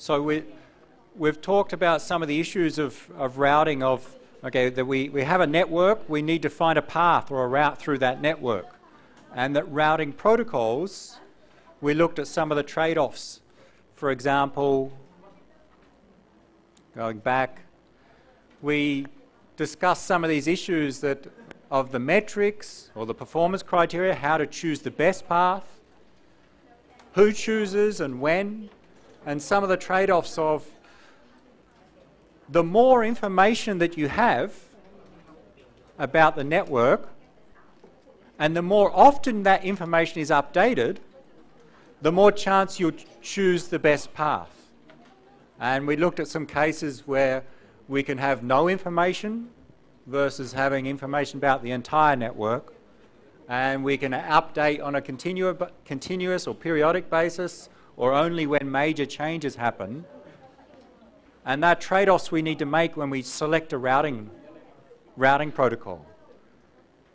So we, we've talked about some of the issues of, of routing of, okay, that we, we have a network, we need to find a path or a route through that network. And that routing protocols, we looked at some of the trade-offs. For example, going back, we discussed some of these issues that of the metrics or the performance criteria, how to choose the best path, who chooses and when, and some of the trade-offs of the more information that you have about the network and the more often that information is updated, the more chance you'll choose the best path. And we looked at some cases where we can have no information versus having information about the entire network. And we can update on a continu continuous or periodic basis or only when major changes happen. And that trade-offs we need to make when we select a routing, routing protocol.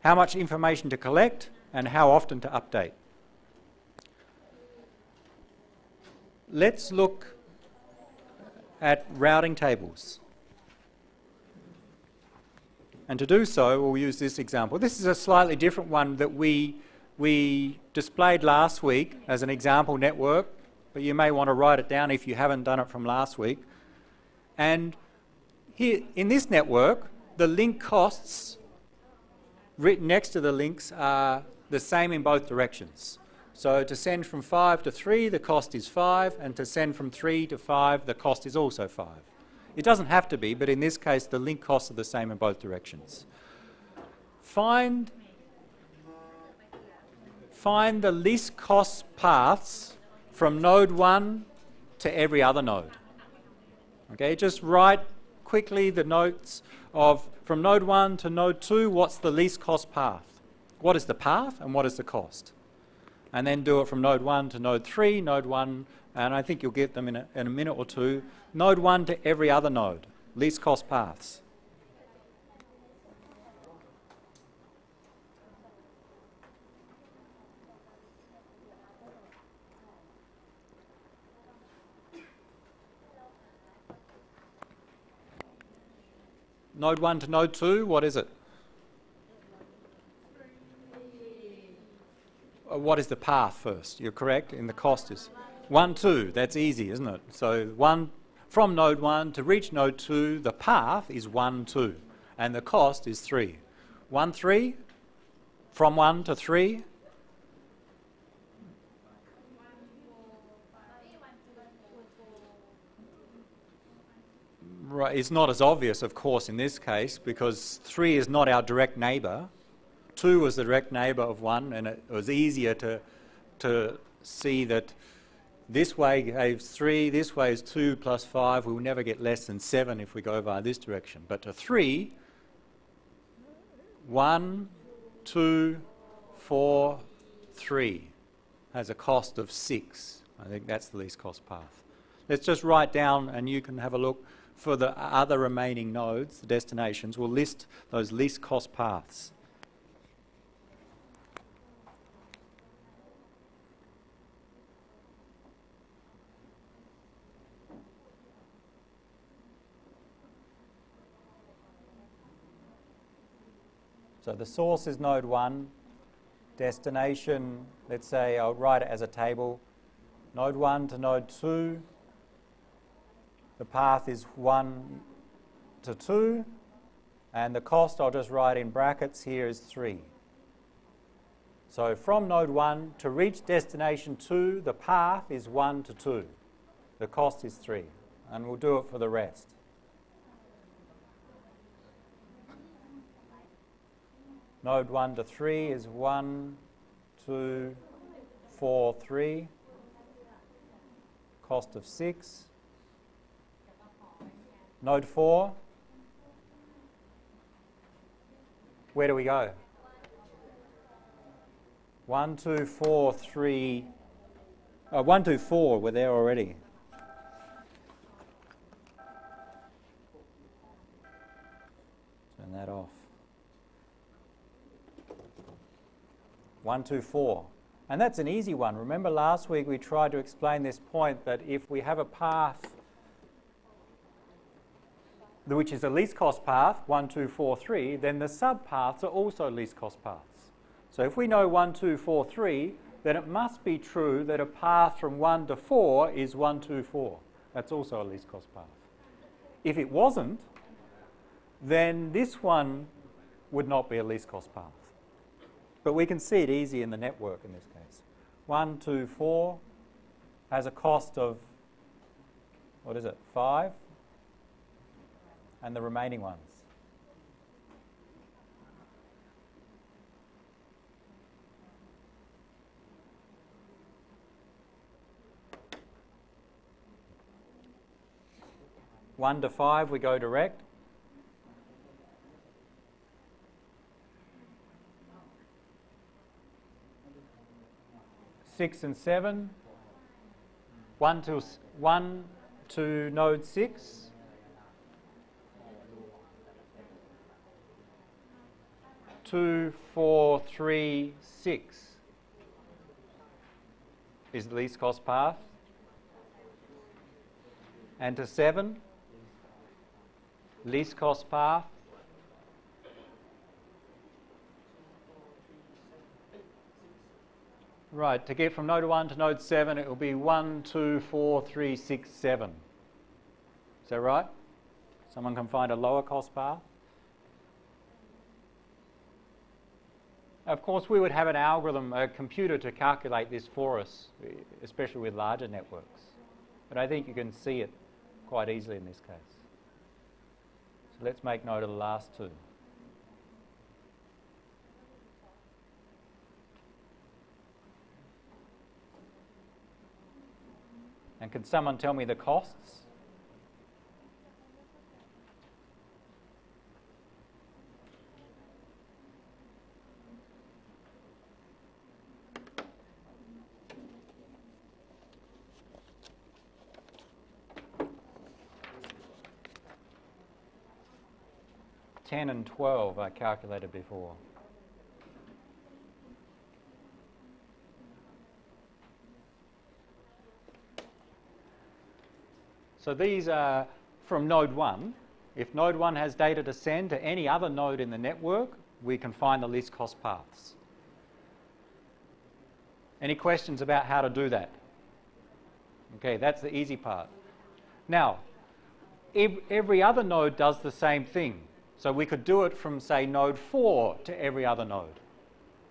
How much information to collect and how often to update. Let's look at routing tables. And to do so, we'll use this example. This is a slightly different one that we, we displayed last week as an example network, but you may want to write it down if you haven't done it from last week. And here, in this network, the link costs written next to the links are the same in both directions. So to send from 5 to 3, the cost is 5, and to send from 3 to 5, the cost is also 5. It doesn't have to be, but in this case, the link costs are the same in both directions. Find, find the least cost paths from node 1 to every other node. Okay, just write quickly the notes of from node 1 to node 2, what's the least cost path? What is the path and what is the cost? And then do it from node 1 to node 3, node 1 and I think you'll get them in a, in a minute or two. Node 1 to every other node, least cost paths. Node 1 to node 2, what is it? Uh, what is the path first? You're correct, and the cost is 1, 2, that's easy, isn't it? So 1 from node 1 to reach node 2, the path is 1, 2, and the cost is 3. 1, 3, from 1 to 3, Right, it's not as obvious, of course, in this case, because 3 is not our direct neighbour. 2 was the direct neighbour of 1, and it was easier to, to see that this way gives 3, this way is 2 plus 5. We will never get less than 7 if we go by this direction. But to 3, 1, 2, 4, 3 has a cost of 6. I think that's the least cost path. Let's just write down and you can have a look for the other remaining nodes, the destinations. We'll list those least cost paths. So the source is node 1, destination, let's say I'll write it as a table, node 1 to node 2, the path is 1 to 2, and the cost I'll just write in brackets here is 3. So from node 1 to reach destination 2, the path is 1 to 2. The cost is 3. And we'll do it for the rest. Node 1 to 3 is 1, 2, 4, 3. Cost of 6. Node 4. Where do we go? 1, 2, 4, 3. Uh, 1, 2, 4, we're there already. Turn that off. One, two, four. And that's an easy one. Remember last week we tried to explain this point that if we have a path which is a least cost path, 1, 2, 4, 3, then the subpaths are also least cost paths. So if we know 1, 2, 4, 3, then it must be true that a path from 1 to 4 is 1, 2, 4. That's also a least cost path. If it wasn't, then this one would not be a least cost path. But we can see it easy in the network in this case. 1, 2, 4 has a cost of, what is it, 5? And the remaining ones. One to five, we go direct. Six and seven. One to one to node six. Two, four, three, six is the least cost path. And to seven, least cost path. Right, to get from node 1 to node 7, it will be 1, 2, 4, 3, 6, 7. Is that right? Someone can find a lower cost path? Of course, we would have an algorithm, a computer to calculate this for us, especially with larger networks. But I think you can see it quite easily in this case. So let's make note of the last two. And can someone tell me the costs? Ten and twelve I calculated before. So these are from node 1. If node 1 has data to send to any other node in the network, we can find the least cost paths. Any questions about how to do that? Okay, that's the easy part. Now, every other node does the same thing. So we could do it from, say, node 4 to every other node,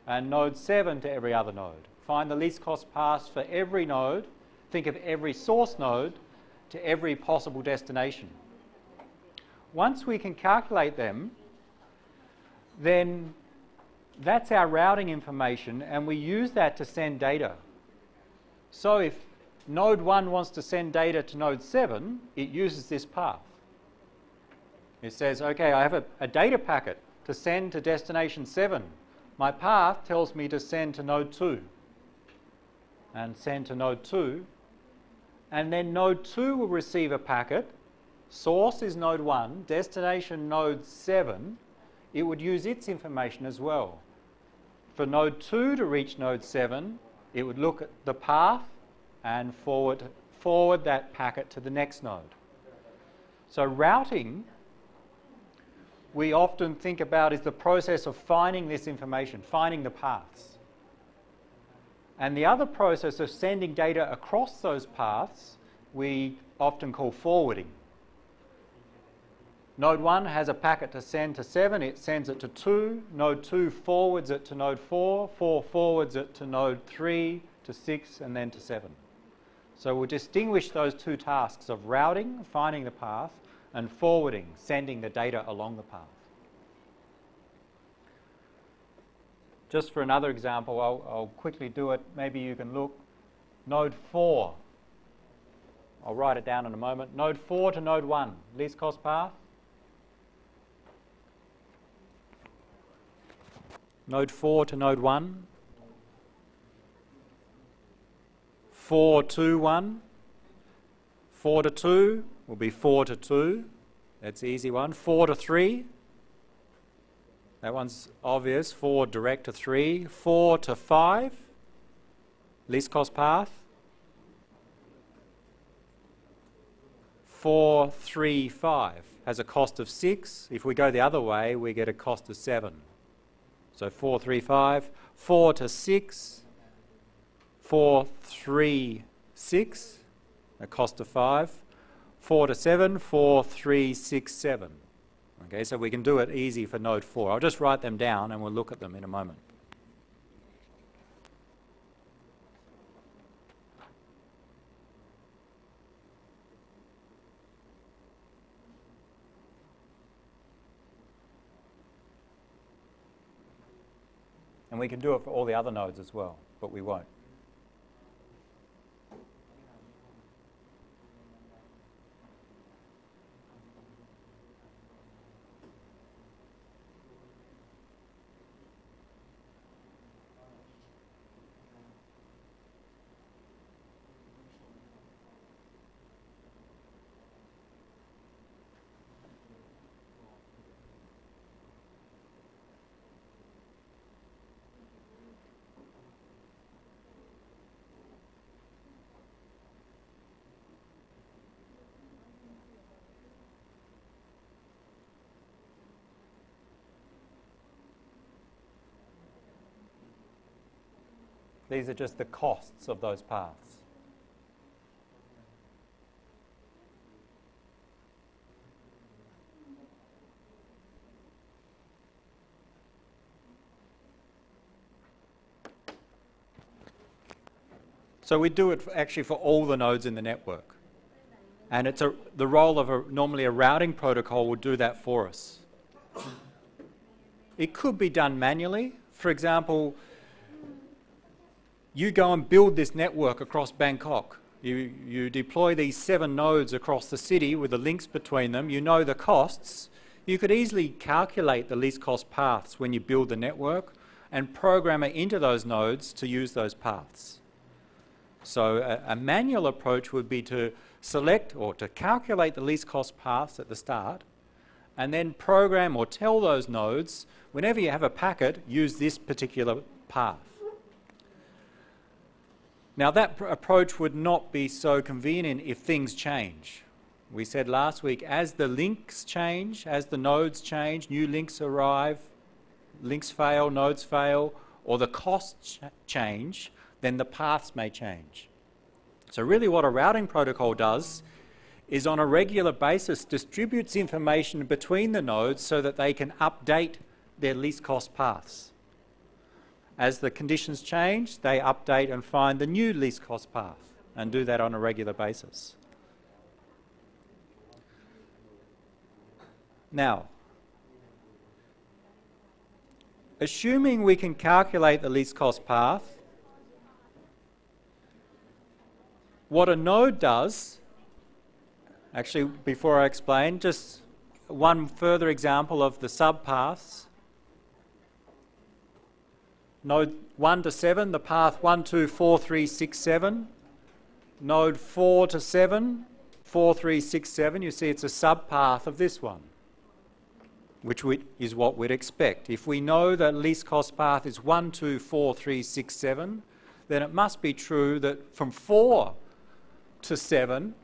and node 7 to every other node. Find the least cost paths for every node. Think of every source node to every possible destination. Once we can calculate them, then that's our routing information and we use that to send data. So if node 1 wants to send data to node 7, it uses this path. It says, okay, I have a, a data packet to send to destination 7. My path tells me to send to node 2 and send to node 2 and then node 2 will receive a packet. Source is node 1, destination node 7. It would use its information as well. For node 2 to reach node 7, it would look at the path and forward, forward that packet to the next node. So routing, we often think about is the process of finding this information, finding the paths. And the other process of sending data across those paths we often call forwarding. Node 1 has a packet to send to 7, it sends it to 2. Node 2 forwards it to node 4, 4 forwards it to node 3, to 6, and then to 7. So we'll distinguish those two tasks of routing, finding the path, and forwarding, sending the data along the path. Just for another example, I'll, I'll quickly do it. Maybe you can look. Node 4. I'll write it down in a moment. Node 4 to node 1, least cost path. Node 4 to node 1. 4 to 1. 4 to 2 will be 4 to 2. That's easy one. 4 to 3. That one's obvious. 4 direct to 3. 4 to 5, least cost path. 4, 3, 5. has a cost of 6. If we go the other way, we get a cost of 7. So 4, 3, 5. 4 to 6. 4, 3, 6. A cost of 5. 4 to 7. 4, 3, 6, 7. Okay, so we can do it easy for node 4. I'll just write them down and we'll look at them in a moment. And we can do it for all the other nodes as well, but we won't. These are just the costs of those paths. So we do it actually for all the nodes in the network. And it's a, the role of a, normally a routing protocol would do that for us. It could be done manually. For example, you go and build this network across Bangkok. You, you deploy these seven nodes across the city with the links between them. You know the costs. You could easily calculate the least cost paths when you build the network and program it into those nodes to use those paths. So a, a manual approach would be to select or to calculate the least cost paths at the start and then program or tell those nodes whenever you have a packet, use this particular path. Now, that approach would not be so convenient if things change. We said last week, as the links change, as the nodes change, new links arrive, links fail, nodes fail, or the costs change, then the paths may change. So, really, what a routing protocol does is on a regular basis distributes information between the nodes so that they can update their least cost paths. As the conditions change, they update and find the new least cost path and do that on a regular basis. Now, assuming we can calculate the least cost path, what a node does, actually before I explain, just one further example of the subpaths Node 1 to 7, the path 1, 2, 4, 3, 6, 7. Node 4 to 7, 4, 3, 6, 7. You see it's a subpath of this one, which is what we'd expect. If we know that least cost path is 1, 2, 4, 3, 6, 7, then it must be true that from 4 to 7,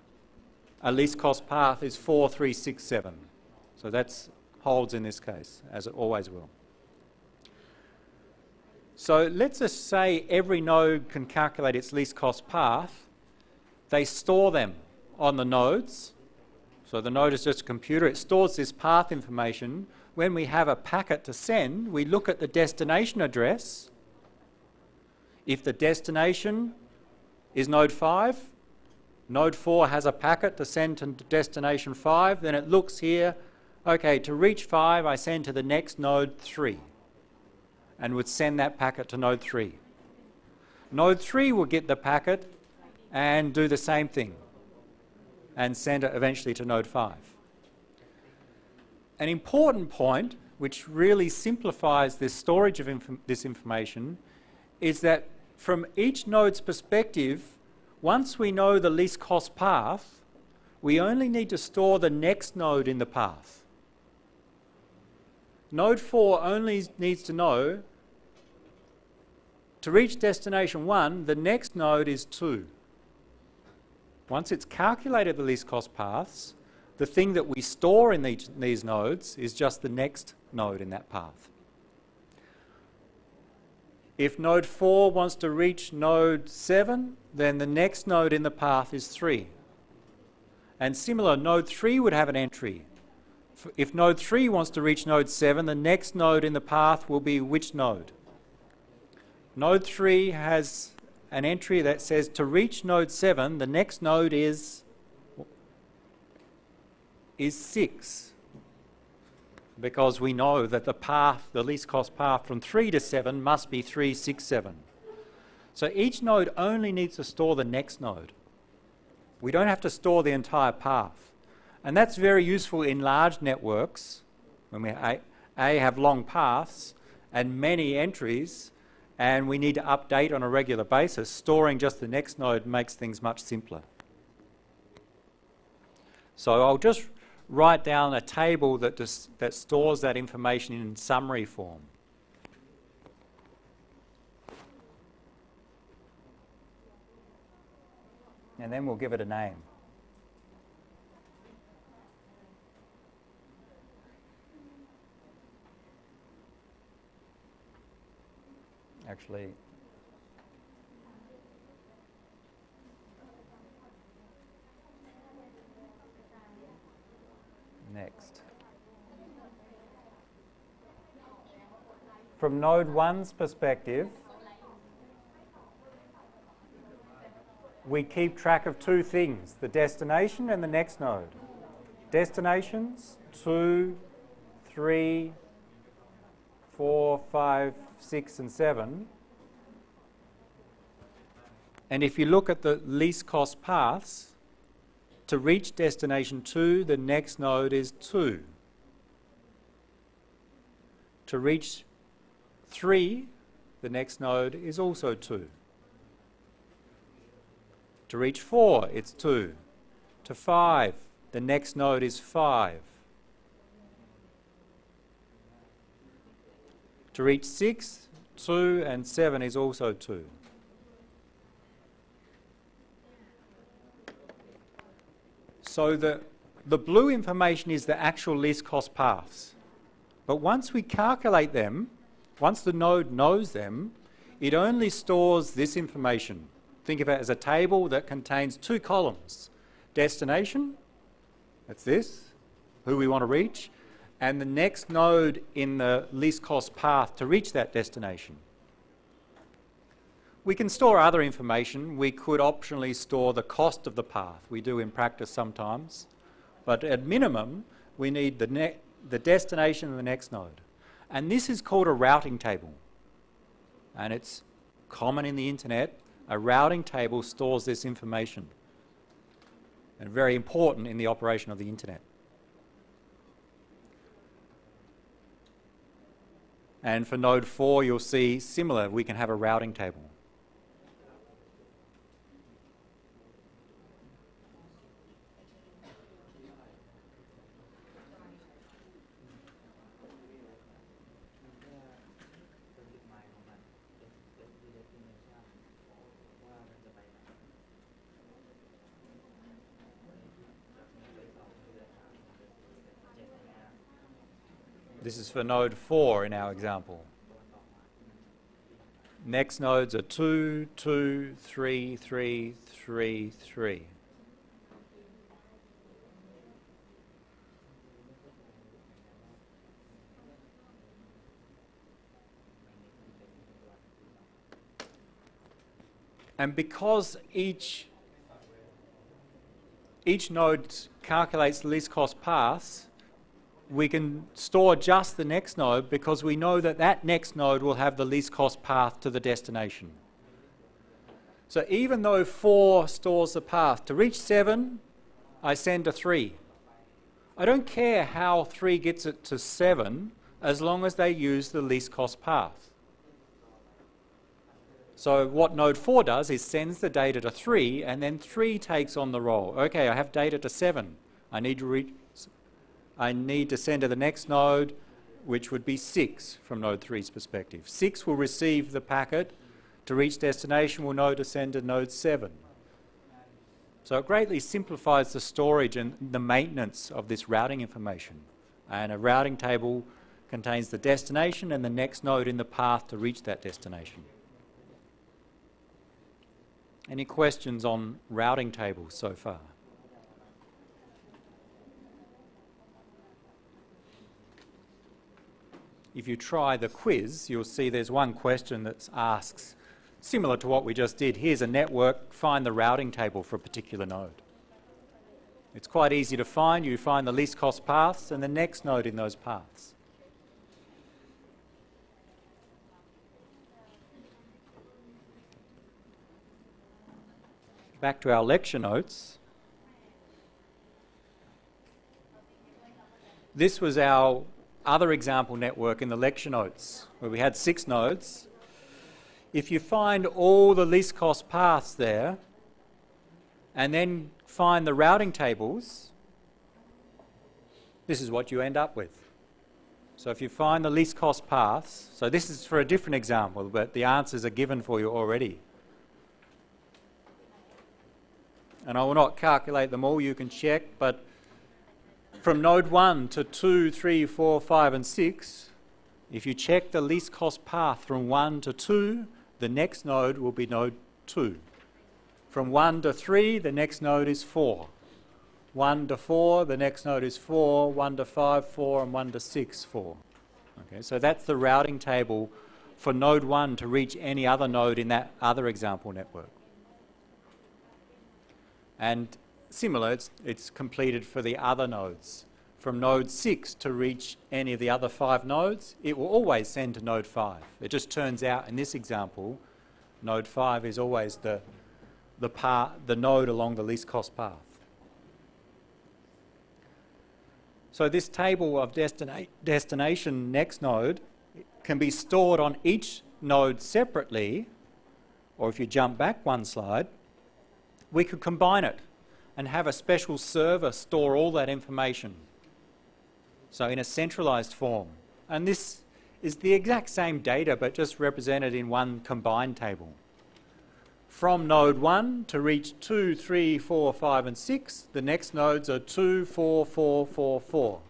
a least cost path is 4, 3, 6, 7. So that holds in this case, as it always will. So let's just say every node can calculate its least cost path. They store them on the nodes. So the node is just a computer. It stores this path information. When we have a packet to send, we look at the destination address. If the destination is node 5, node 4 has a packet to send to destination 5, then it looks here, okay, to reach 5, I send to the next node 3 and would send that packet to node 3. Node 3 will get the packet and do the same thing and send it eventually to node 5. An important point, which really simplifies this storage of inf this information, is that from each node's perspective, once we know the least cost path, we only need to store the next node in the path. Node 4 only needs to know to reach destination 1, the next node is 2. Once it's calculated the least cost paths, the thing that we store in these, these nodes is just the next node in that path. If node 4 wants to reach node 7, then the next node in the path is 3. And similar, node 3 would have an entry. If node 3 wants to reach node 7, the next node in the path will be which node? Node 3 has an entry that says to reach node 7, the next node is, is 6. Because we know that the path, the least cost path from 3 to 7 must be 3, 6, 7. So each node only needs to store the next node. We don't have to store the entire path. And that's very useful in large networks when we a, a have long paths and many entries and we need to update on a regular basis, storing just the next node makes things much simpler. So I'll just write down a table that, that stores that information in summary form. And then we'll give it a name. Actually next. From node 1's perspective, we keep track of two things, the destination and the next node. Destinations, two, three, four, five, 6 and 7. And if you look at the least cost paths, to reach destination 2, the next node is 2. To reach 3, the next node is also 2. To reach 4, it's 2. To 5, the next node is 5. To reach 6, 2 and 7 is also 2. So the, the blue information is the actual least cost paths. But once we calculate them, once the node knows them, it only stores this information. Think of it as a table that contains two columns. Destination, that's this, who we want to reach, and the next node in the least cost path to reach that destination. We can store other information. We could optionally store the cost of the path. We do in practice sometimes. But at minimum, we need the, the destination of the next node. And this is called a routing table. And it's common in the internet. A routing table stores this information. And very important in the operation of the internet. And for node 4, you'll see similar, we can have a routing table. This is for node 4 in our example. Next nodes are 2, 2, 3, 3, 3, 3. And because each, each node calculates least cost paths, we can store just the next node because we know that that next node will have the least cost path to the destination. So even though 4 stores the path, to reach 7, I send a 3. I don't care how 3 gets it to 7 as long as they use the least cost path. So what node 4 does is sends the data to 3 and then 3 takes on the role. Okay, I have data to 7. I need to reach I need to send to the next node, which would be 6 from node 3's perspective. 6 will receive the packet. To reach destination, will know to send to node 7. So it greatly simplifies the storage and the maintenance of this routing information. And a routing table contains the destination and the next node in the path to reach that destination. Any questions on routing tables so far? If you try the quiz, you'll see there's one question that asks, similar to what we just did, here's a network, find the routing table for a particular node. It's quite easy to find. You find the least cost paths and the next node in those paths. Back to our lecture notes. This was our other example network in the lecture notes, where we had six nodes. If you find all the least cost paths there, and then find the routing tables, this is what you end up with. So if you find the least cost paths, so this is for a different example, but the answers are given for you already. and I will not calculate them all, you can check, but from node 1 to 2, 3, 4, 5 and 6, if you check the least cost path from 1 to 2, the next node will be node 2. From 1 to 3, the next node is 4. 1 to 4, the next node is 4, 1 to 5, 4, and 1 to 6, 4. Okay, so that's the routing table for node 1 to reach any other node in that other example network. And similar, it's, it's completed for the other nodes. From node 6 to reach any of the other five nodes, it will always send to node 5. It just turns out in this example, node 5 is always the, the, path, the node along the least cost path. So this table of destina destination next node can be stored on each node separately, or if you jump back one slide, we could combine it and have a special server store all that information. So in a centralized form. And this is the exact same data but just represented in one combined table. From node 1 to reach 2, 3, 4, 5 and 6, the next nodes are 2, 4, 4, 4, 4.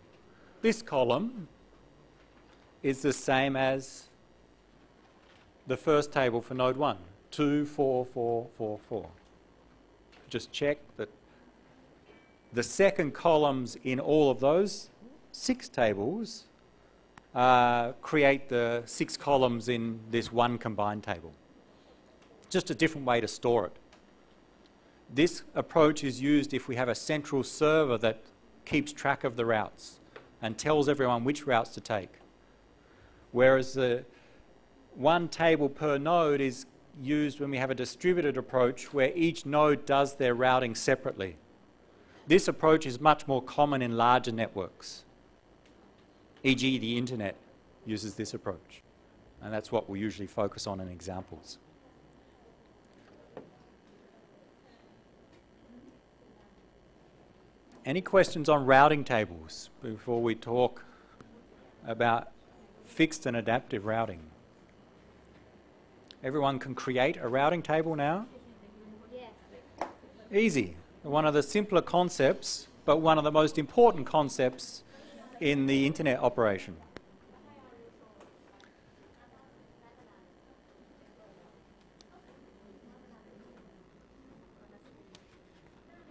This column is the same as the first table for node 1, 2, 4, 4, 4, 4 just check that the second columns in all of those six tables uh, create the six columns in this one combined table. Just a different way to store it. This approach is used if we have a central server that keeps track of the routes and tells everyone which routes to take. Whereas the one table per node is used when we have a distributed approach where each node does their routing separately. This approach is much more common in larger networks. E.g. the internet uses this approach. And that's what we usually focus on in examples. Any questions on routing tables before we talk about fixed and adaptive routing? Everyone can create a routing table now? Easy. One of the simpler concepts, but one of the most important concepts in the internet operation.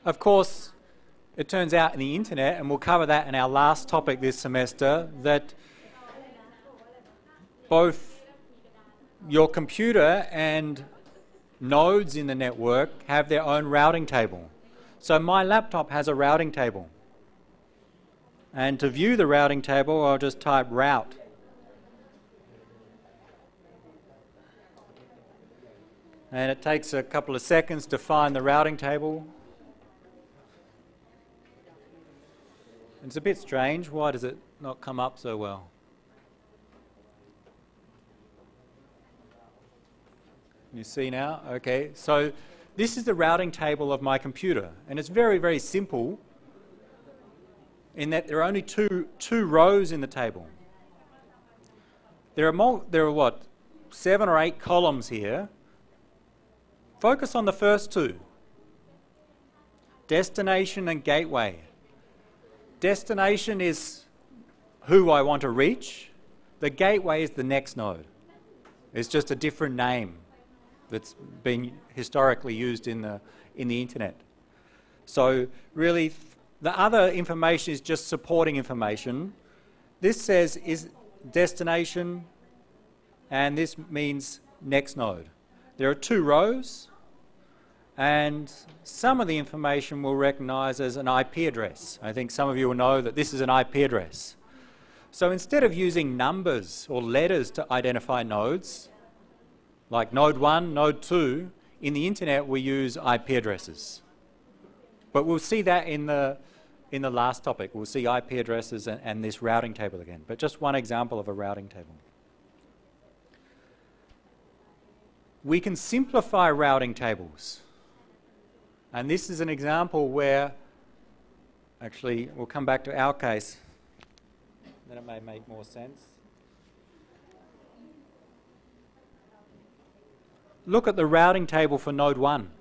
Of course, it turns out in the internet, and we'll cover that in our last topic this semester, that both your computer and nodes in the network have their own routing table. So my laptop has a routing table. And to view the routing table, I'll just type route. And it takes a couple of seconds to find the routing table. It's a bit strange. Why does it not come up so well? You see now? Okay, so this is the routing table of my computer, and it's very, very simple in that there are only two, two rows in the table. There are, there are what, seven or eight columns here. Focus on the first two. destination and gateway. Destination is who I want to reach. The gateway is the next node. It's just a different name that's been historically used in the, in the internet. So really, the other information is just supporting information. This says is destination, and this means next node. There are two rows, and some of the information we'll recognize as an IP address. I think some of you will know that this is an IP address. So instead of using numbers or letters to identify nodes, like node 1, node 2, in the internet we use IP addresses. But we'll see that in the, in the last topic. We'll see IP addresses and, and this routing table again. But just one example of a routing table. We can simplify routing tables. And this is an example where, actually, we'll come back to our case, then it may make more sense. Look at the routing table for node 1.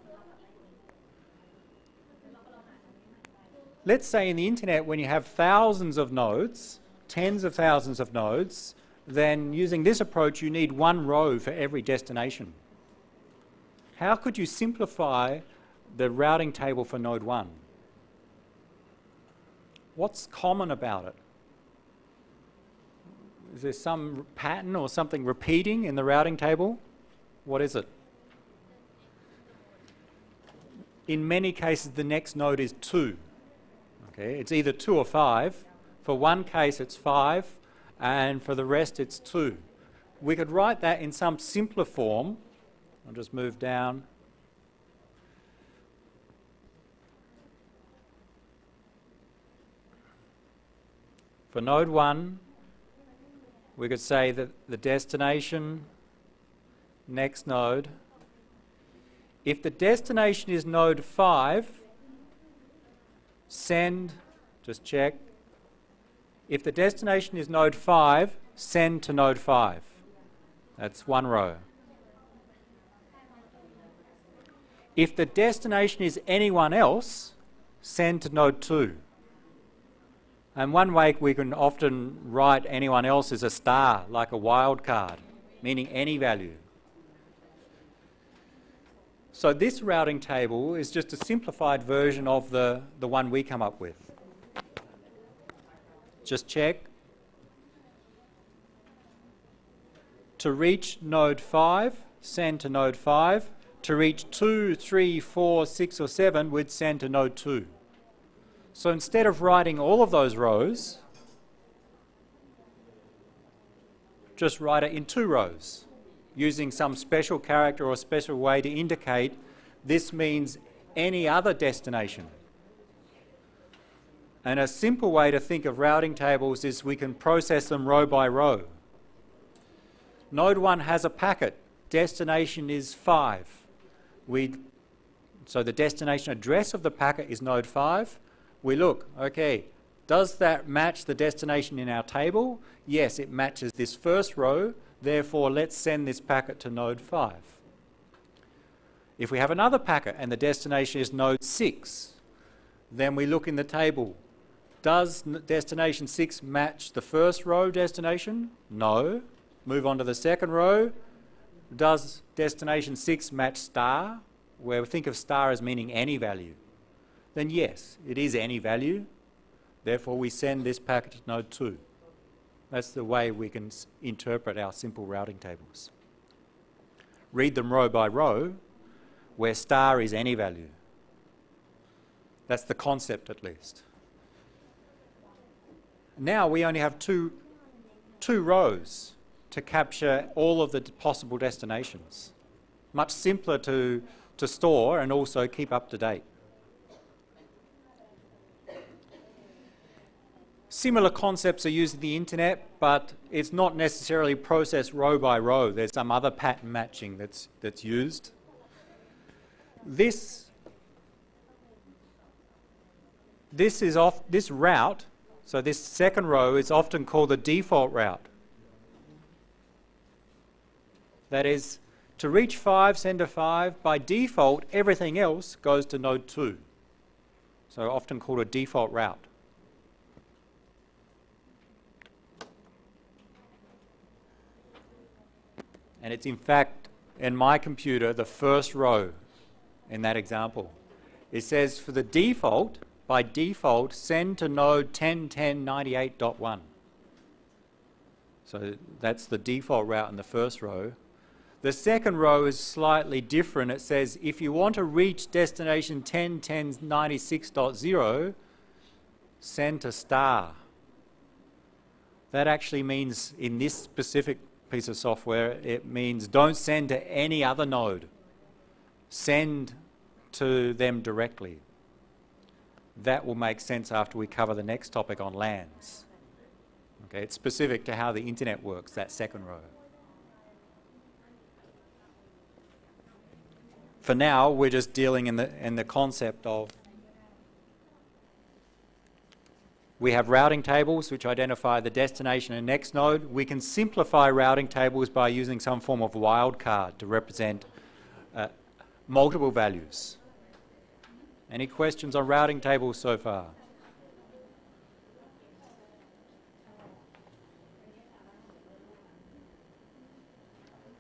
Let's say in the internet, when you have thousands of nodes, tens of thousands of nodes, then using this approach, you need one row for every destination. How could you simplify the routing table for node 1. What's common about it? Is there some pattern or something repeating in the routing table? What is it? In many cases, the next node is 2. Okay, it's either 2 or 5. For one case, it's 5, and for the rest, it's 2. We could write that in some simpler form. I'll just move down. For node 1, we could say that the destination, next node, if the destination is node 5, send, just check. If the destination is node 5, send to node 5. That's one row. If the destination is anyone else, send to node 2. And one way we can often write anyone else is a star, like a wild card, meaning any value. So this routing table is just a simplified version of the, the one we come up with. Just check. To reach node 5, send to node 5. To reach 2, 3, 4, 6 or 7, we'd send to node 2. So instead of writing all of those rows, just write it in two rows using some special character or special way to indicate this means any other destination. And a simple way to think of routing tables is we can process them row by row. Node 1 has a packet, destination is 5. We, so the destination address of the packet is node 5 we look, okay, does that match the destination in our table? Yes, it matches this first row, therefore let's send this packet to node 5. If we have another packet and the destination is node 6, then we look in the table. Does destination 6 match the first row destination? No. Move on to the second row. Does destination 6 match star? Where we think of star as meaning any value then yes, it is any value. Therefore, we send this packet to node 2. That's the way we can interpret our simple routing tables. Read them row by row, where star is any value. That's the concept, at least. Now we only have two, two rows to capture all of the possible destinations. Much simpler to, to store and also keep up to date. Similar concepts are used in the internet, but it's not necessarily processed row by row. There's some other pattern matching that's, that's used. This, this, is off, this route, so this second row is often called the default route. That is, to reach 5, send to 5, by default, everything else goes to node 2. so often called a default route. And it's in fact, in my computer, the first row in that example. It says for the default, by default, send to node 101098.1. So that's the default route in the first row. The second row is slightly different. It says if you want to reach destination 101096.0, send to star. That actually means in this specific piece of software, it means don't send to any other node. Send to them directly. That will make sense after we cover the next topic on LANs. Okay, it's specific to how the internet works, that second row. For now, we're just dealing in the, in the concept of we have routing tables which identify the destination and next node. We can simplify routing tables by using some form of wildcard to represent uh, multiple values. Any questions on routing tables so far?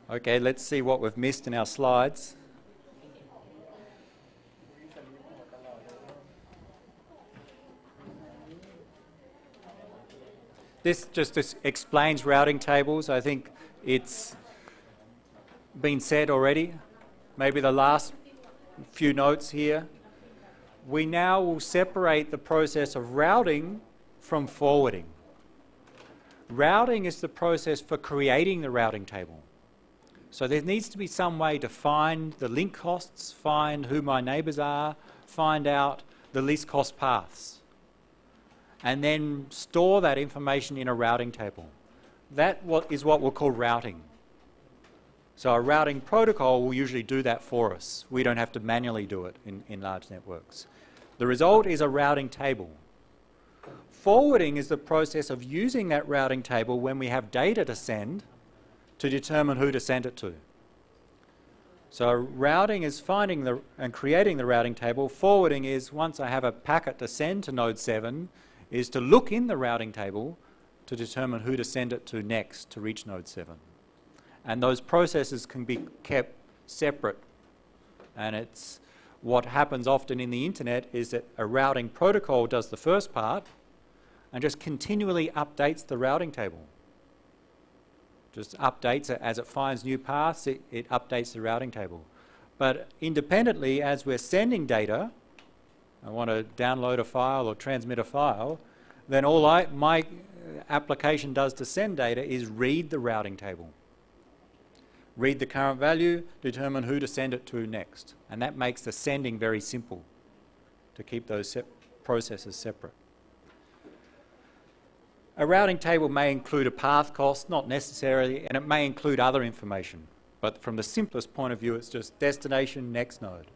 Okay, let's see what we've missed in our slides. This just explains routing tables. I think it's been said already. Maybe the last few notes here. We now will separate the process of routing from forwarding. Routing is the process for creating the routing table. So there needs to be some way to find the link costs, find who my neighbours are, find out the least cost paths, and then store that information in a routing table. That is what we'll call routing. So a routing protocol will usually do that for us. We don't have to manually do it in, in large networks. The result is a routing table. Forwarding is the process of using that routing table when we have data to send to determine who to send it to. So routing is finding the and creating the routing table. Forwarding is once I have a packet to send to node 7 is to look in the routing table to determine who to send it to next to reach node 7. And those processes can be kept separate. And it's what happens often in the internet is that a routing protocol does the first part and just continually updates the routing table just updates it as it finds new paths, it, it updates the routing table. But independently, as we're sending data, I want to download a file or transmit a file, then all I, my application does to send data is read the routing table. Read the current value, determine who to send it to next. And that makes the sending very simple to keep those processes separate. A routing table may include a path cost, not necessarily, and it may include other information. But from the simplest point of view, it's just destination, next node.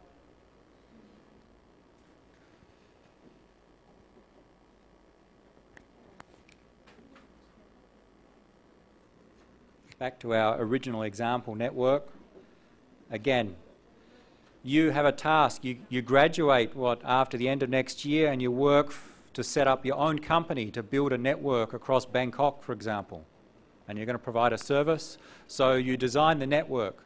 Back to our original example network. Again, you have a task. You, you graduate, what, after the end of next year, and you work to set up your own company to build a network across Bangkok, for example. And you're going to provide a service. So you design the network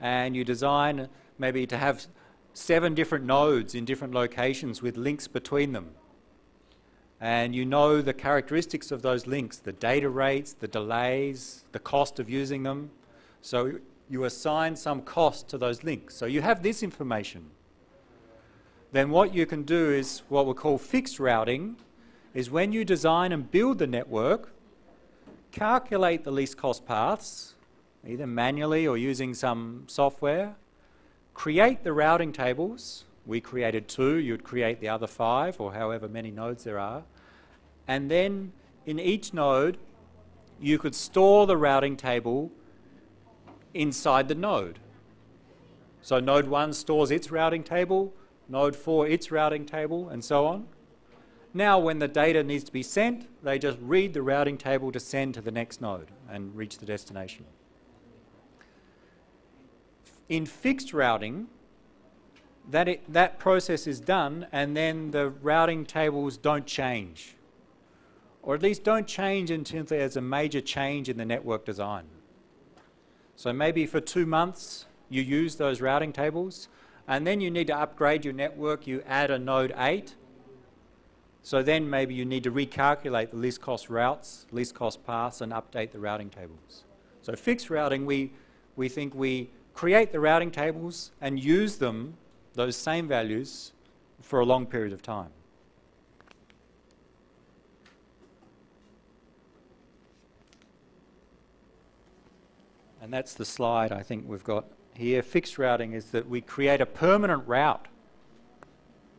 and you design maybe to have seven different nodes in different locations with links between them. And you know the characteristics of those links, the data rates, the delays, the cost of using them. So you assign some cost to those links. So you have this information then what you can do is what we call fixed routing, is when you design and build the network, calculate the least cost paths, either manually or using some software, create the routing tables. We created two, you'd create the other five, or however many nodes there are. And then in each node, you could store the routing table inside the node. So node 1 stores its routing table, node 4 its routing table, and so on. Now when the data needs to be sent, they just read the routing table to send to the next node and reach the destination. In fixed routing, that, it, that process is done and then the routing tables don't change. Or at least don't change until there's a major change in the network design. So maybe for two months you use those routing tables and then you need to upgrade your network, you add a node 8. So then maybe you need to recalculate the least cost routes, least cost paths and update the routing tables. So fixed routing, we, we think we create the routing tables and use them those same values for a long period of time. And that's the slide I think we've got here. Fixed routing is that we create a permanent route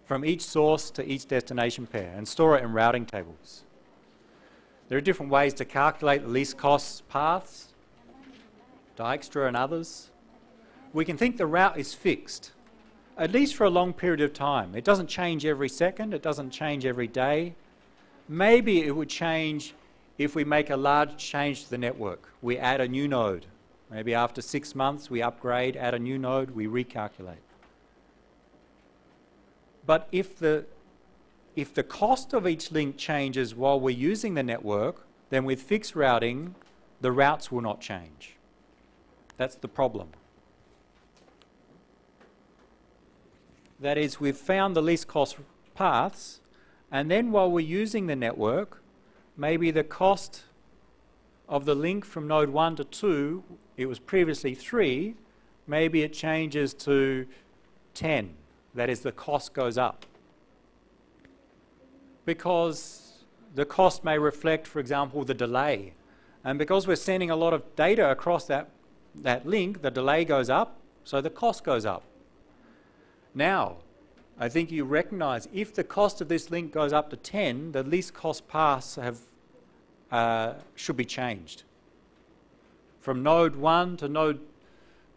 from each source to each destination pair and store it in routing tables. There are different ways to calculate the least cost paths, Dijkstra and others. We can think the route is fixed at least for a long period of time. It doesn't change every second, it doesn't change every day. Maybe it would change if we make a large change to the network. We add a new node. Maybe after six months we upgrade, add a new node, we recalculate. But if the, if the cost of each link changes while we're using the network, then with fixed routing, the routes will not change. That's the problem. That is, we've found the least cost paths, and then while we're using the network, maybe the cost of the link from node 1 to 2, it was previously 3, maybe it changes to 10. That is, the cost goes up. Because the cost may reflect, for example, the delay. And because we're sending a lot of data across that, that link, the delay goes up, so the cost goes up. Now, I think you recognize if the cost of this link goes up to 10, the least cost paths have, uh, should be changed. From node 1 to node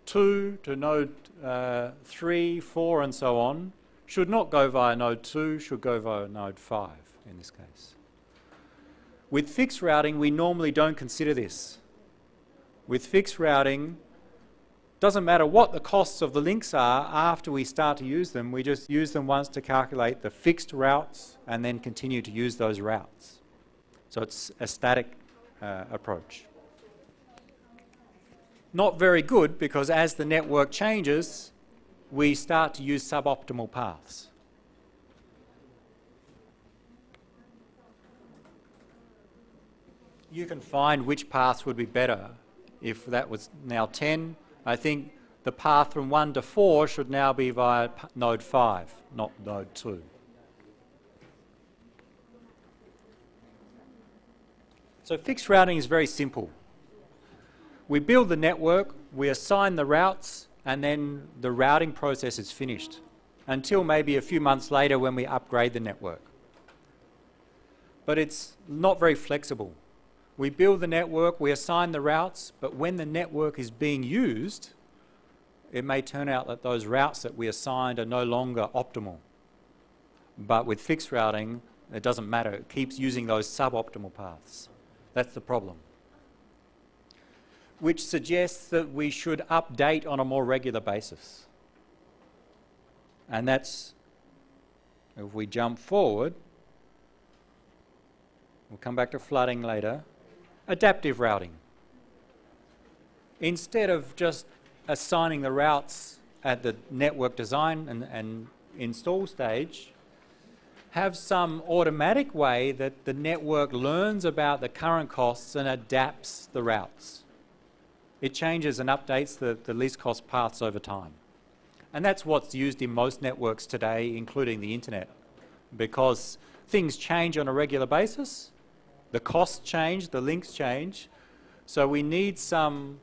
2 to node uh, 3, 4, and so on should not go via node 2, should go via node 5 in this case. With fixed routing, we normally don't consider this. With fixed routing, doesn't matter what the costs of the links are after we start to use them, we just use them once to calculate the fixed routes and then continue to use those routes. So it's a static uh, approach. Not very good because as the network changes, we start to use suboptimal paths. You can find which paths would be better if that was now 10 I think the path from 1 to 4 should now be via node 5, not node 2. So fixed routing is very simple. We build the network, we assign the routes, and then the routing process is finished until maybe a few months later when we upgrade the network. But it's not very flexible. We build the network, we assign the routes, but when the network is being used, it may turn out that those routes that we assigned are no longer optimal. But with fixed routing, it doesn't matter. It keeps using those suboptimal paths. That's the problem. Which suggests that we should update on a more regular basis. And that's, if we jump forward, we'll come back to flooding later adaptive routing. Instead of just assigning the routes at the network design and, and install stage, have some automatic way that the network learns about the current costs and adapts the routes. It changes and updates the, the least cost paths over time. And that's what's used in most networks today, including the internet, because things change on a regular basis the costs change, the links change. So we need some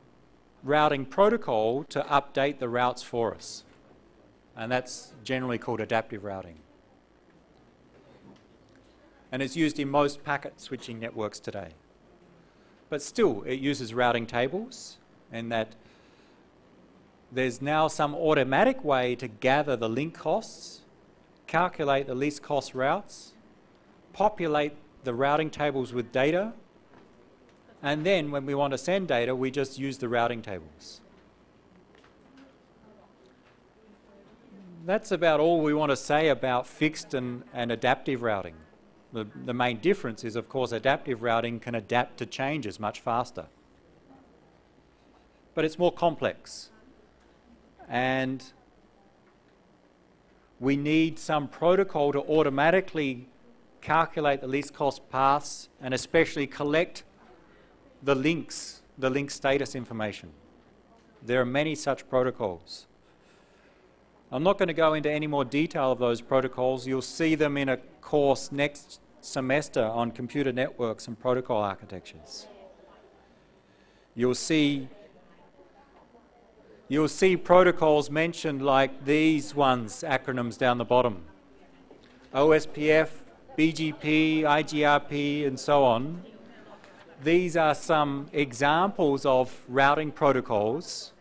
routing protocol to update the routes for us. And that's generally called adaptive routing. And it's used in most packet switching networks today. But still, it uses routing tables and that there's now some automatic way to gather the link costs, calculate the least cost routes, populate the routing tables with data, and then when we want to send data, we just use the routing tables. that's about all we want to say about fixed and, and adaptive routing. The, the main difference is, of course, adaptive routing can adapt to changes much faster. But it's more complex. And we need some protocol to automatically calculate the least cost paths and especially collect the links, the link status information. There are many such protocols. I'm not going to go into any more detail of those protocols. You'll see them in a course next semester on computer networks and protocol architectures. You'll see you'll see protocols mentioned like these ones, acronyms down the bottom. OSPF, BGP, IGRP, and so on. These are some examples of routing protocols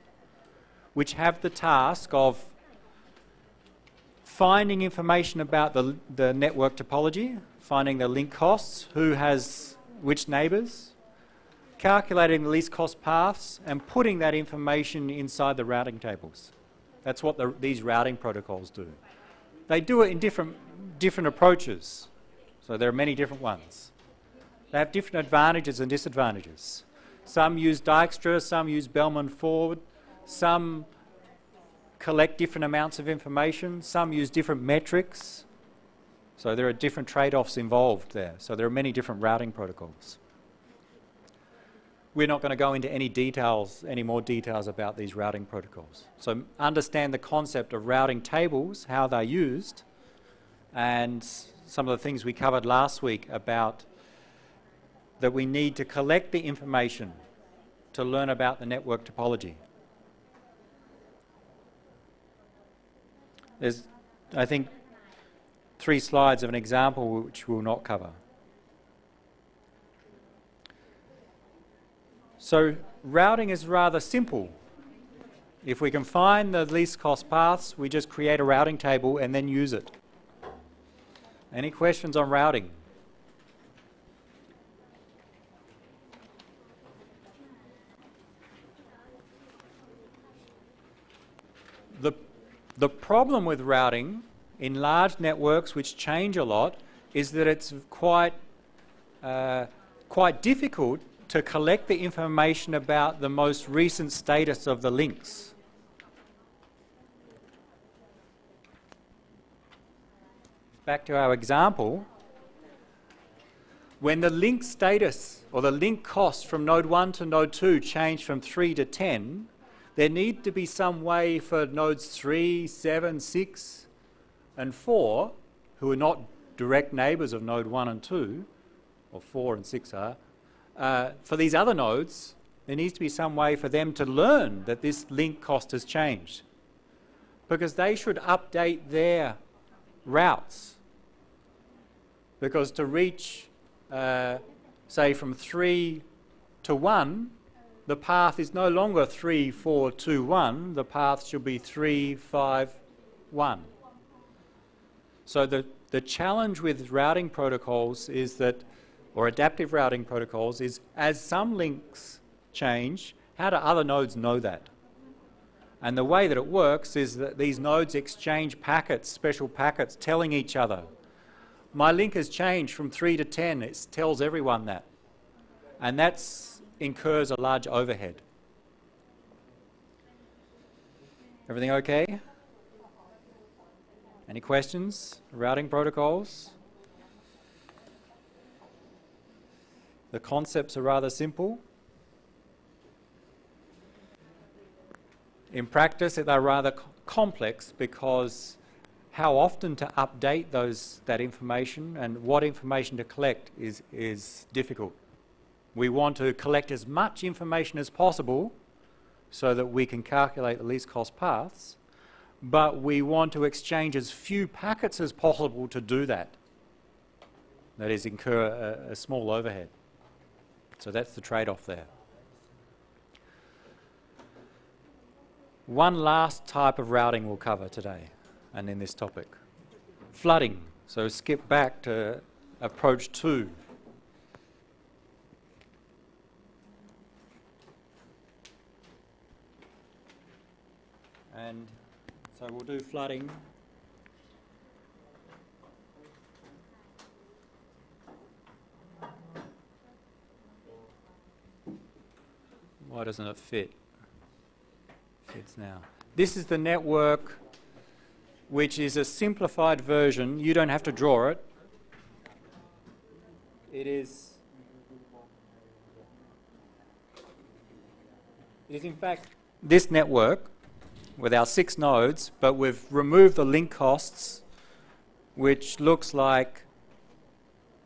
which have the task of finding information about the, the network topology, finding the link costs, who has which neighbours, calculating the least cost paths, and putting that information inside the routing tables. That's what the, these routing protocols do. They do it in different, different approaches, so there are many different ones. They have different advantages and disadvantages. Some use Dijkstra, some use Bellman Ford, some collect different amounts of information. Some use different metrics. So there are different trade-offs involved there. So there are many different routing protocols. We're not going to go into any details, any more details about these routing protocols. So understand the concept of routing tables, how they're used, and some of the things we covered last week about that we need to collect the information to learn about the network topology. There's, I think, three slides of an example which we'll not cover. So routing is rather simple. If we can find the least cost paths, we just create a routing table and then use it. Any questions on routing? The the problem with routing in large networks which change a lot is that it's quite, uh, quite difficult to collect the information about the most recent status of the links. Back to our example, when the link status or the link cost from node 1 to node 2 changed from 3 to 10, there need to be some way for nodes 3, 7, 6, and 4, who are not direct neighbours of node 1 and 2, or 4 and 6 are, uh, for these other nodes, there needs to be some way for them to learn that this link cost has changed. Because they should update their routes. Because to reach, uh, say, from 3 to 1, the path is no longer 3, 4, 2, 1. The path should be 3, 5, 1. So the, the challenge with routing protocols is that, or adaptive routing protocols, is as some links change, how do other nodes know that? And the way that it works is that these nodes exchange packets, special packets, telling each other, my link has changed from 3 to 10. It tells everyone that. And that incurs a large overhead. Everything okay? Any questions? Routing protocols? The concepts are rather simple. In practice, they're rather complex because how often to update those, that information and what information to collect is, is difficult. We want to collect as much information as possible so that we can calculate the least cost paths, but we want to exchange as few packets as possible to do that. That is, incur a, a small overhead. So that's the trade-off there. One last type of routing we'll cover today and in this topic. Flooding. So skip back to approach two. And so we'll do flooding Why doesn't it fit? Fits now. This is the network which is a simplified version. You don't have to draw it. It is It is in fact this network with our six nodes, but we've removed the link costs, which looks like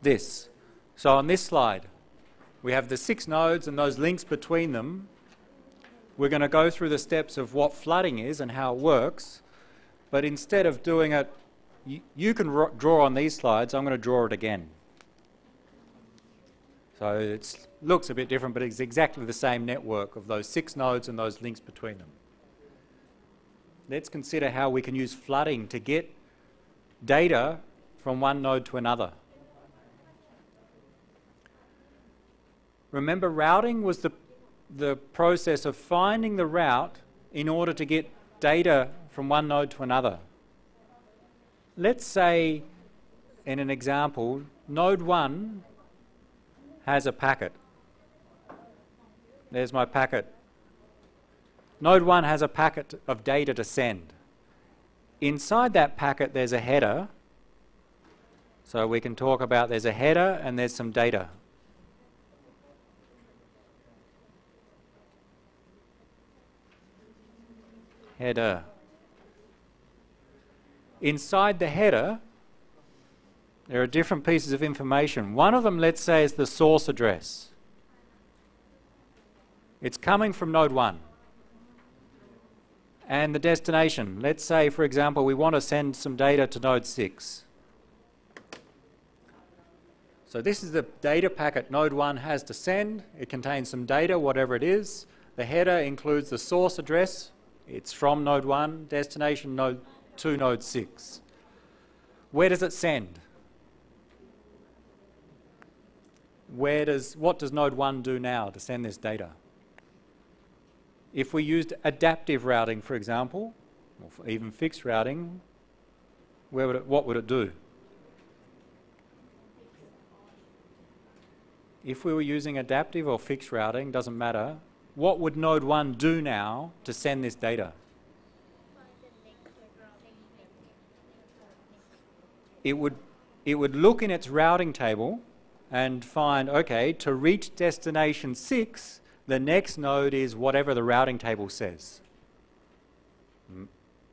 this. So on this slide, we have the six nodes and those links between them. We're going to go through the steps of what flooding is and how it works, but instead of doing it, you, can draw on these slides, I'm going to draw it again. So it looks a bit different, but it's exactly the same network of those six nodes and those links between them. Let's consider how we can use flooding to get data from one node to another. Remember, routing was the, the process of finding the route in order to get data from one node to another. Let's say, in an example, node 1 has a packet. There's my packet. Node 1 has a packet of data to send. Inside that packet, there's a header. So we can talk about there's a header and there's some data. Header. Inside the header, there are different pieces of information. One of them, let's say, is the source address. It's coming from node 1. And the destination. Let's say, for example, we want to send some data to node 6. So this is the data packet node 1 has to send. It contains some data, whatever it is. The header includes the source address. It's from node 1, destination node 2, node 6. Where does it send? where does, what does node 1 do now to send this data? If we used adaptive routing, for example, or even fixed routing, where would it, what would it do? If we were using adaptive or fixed routing, doesn't matter, what would node 1 do now to send this data? It would, it would look in its routing table and find, okay, to reach destination 6, the next node is whatever the routing table says.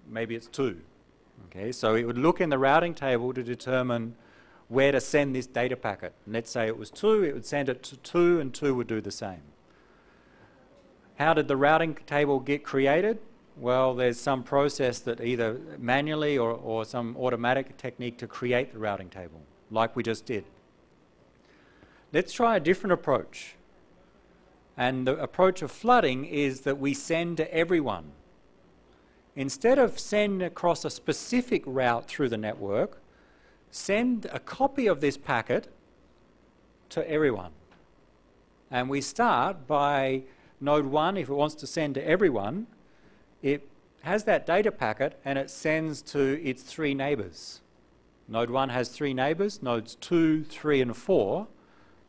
maybe it's 2. Okay, so it would look in the routing table to determine where to send this data packet. And let's say it was 2, it would send it to 2 and 2 would do the same. How did the routing table get created? Well, there's some process that either manually or, or some automatic technique to create the routing table, like we just did. Let's try a different approach. And the approach of flooding is that we send to everyone. Instead of send across a specific route through the network, send a copy of this packet to everyone. And we start by node 1, if it wants to send to everyone, it has that data packet and it sends to its three neighbours. Node 1 has three neighbours, nodes 2, 3 and 4.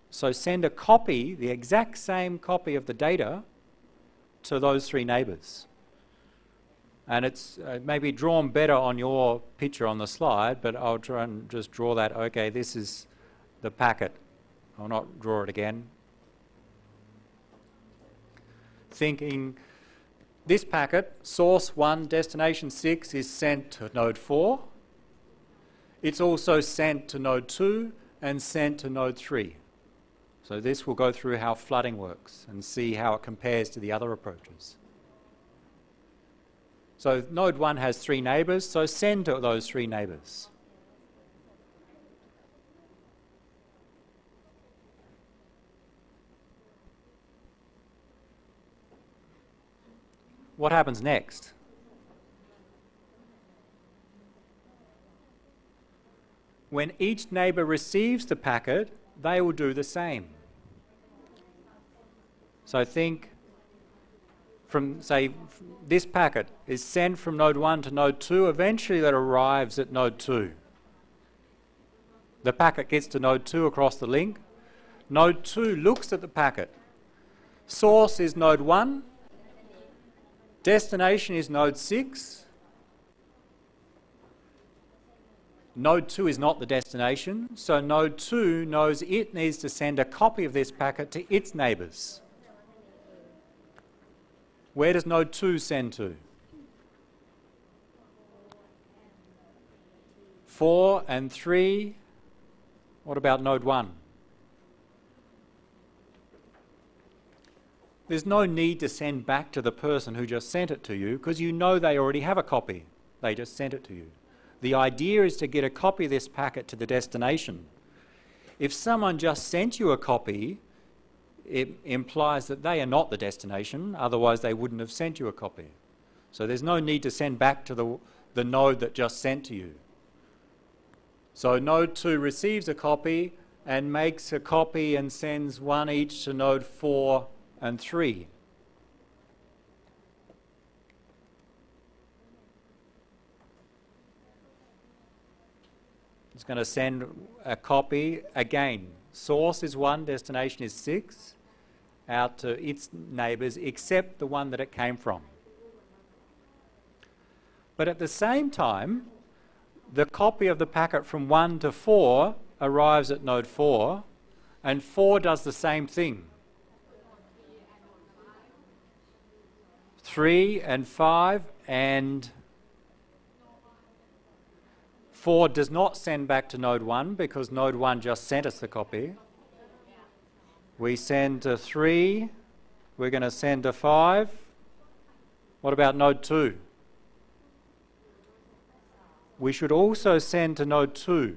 So send a copy, the exact same copy of the data, to those three neighbours. And it's uh, maybe drawn better on your picture on the slide, but I'll try and just draw that. Okay, this is the packet. I'll not draw it again. Thinking this packet, source 1, destination 6, is sent to node 4. It's also sent to node 2 and sent to node 3. So this will go through how flooding works and see how it compares to the other approaches. So node 1 has three neighbours, so send to those three neighbours. What happens next? When each neighbour receives the packet, they will do the same. So think from, say, this packet is sent from node 1 to node 2, eventually that arrives at node 2. The packet gets to node 2 across the link. Node 2 looks at the packet. Source is node 1. Destination is node 6. Node 2 is not the destination, so node 2 knows it needs to send a copy of this packet to its neighbours. Where does node 2 send to? 4 and 3. What about node 1? There's no need to send back to the person who just sent it to you because you know they already have a copy. They just sent it to you. The idea is to get a copy of this packet to the destination. If someone just sent you a copy, it implies that they are not the destination, otherwise they wouldn't have sent you a copy. So there's no need to send back to the, the node that just sent to you. So node 2 receives a copy and makes a copy and sends one each to node 4 and 3. It's going to send a copy again. Source is 1, destination is 6, out to its neighbours except the one that it came from. But at the same time, the copy of the packet from 1 to 4 arrives at node 4, and 4 does the same thing. 3 and 5 and 4 does not send back to node 1 because node 1 just sent us the copy. We send to 3. We're going to send to 5. What about node 2? We should also send to node 2.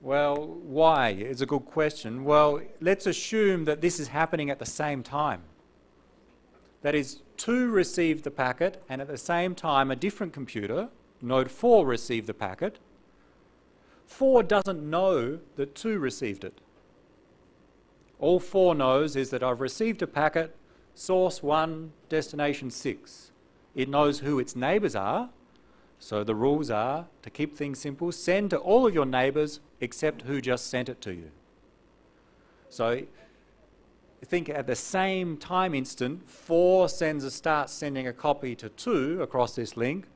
Well, why? It's a good question. Well, let's assume that this is happening at the same time. That is, 2 received the packet, and at the same time, a different computer node 4 received the packet. 4 doesn't know that 2 received it. All 4 knows is that I've received a packet, source 1, destination 6. It knows who its neighbours are, so the rules are, to keep things simple, send to all of your neighbours except who just sent it to you. So think at the same time instant, 4 sends a, starts sending a copy to 2 across this link,